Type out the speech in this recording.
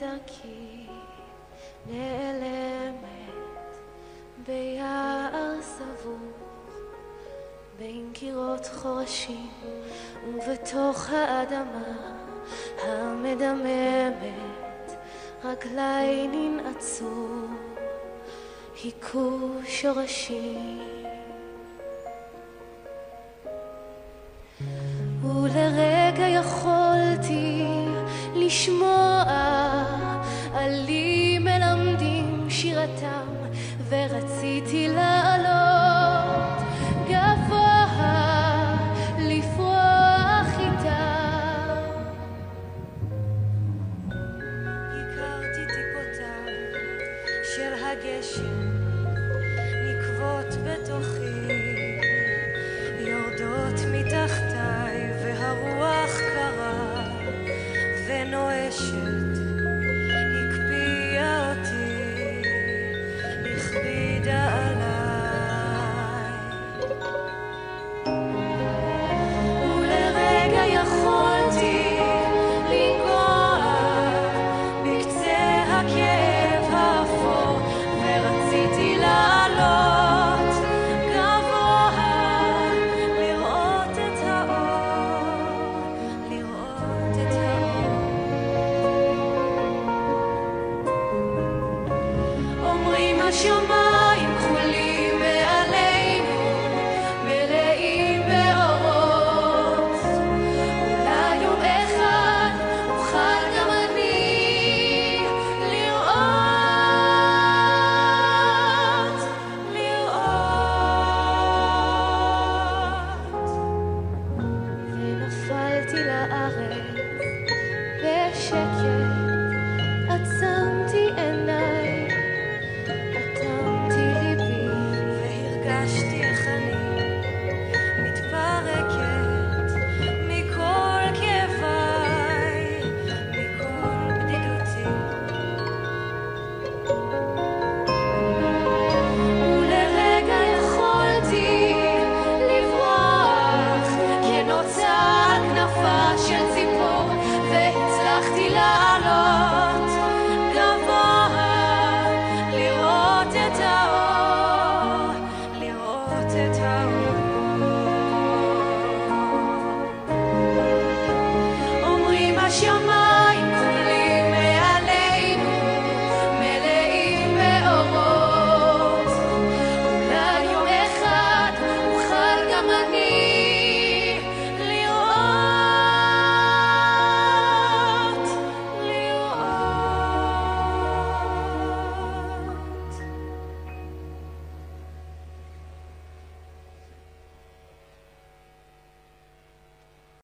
דרכי נעלמת ביער סבוך בין קירות חורשים ובתוך האדמה המדממת רגליי ננעצו היכו שורשים של הגשם נקבות בתוכי יורדות מתחתיי והרוח קרה ונואשת some tears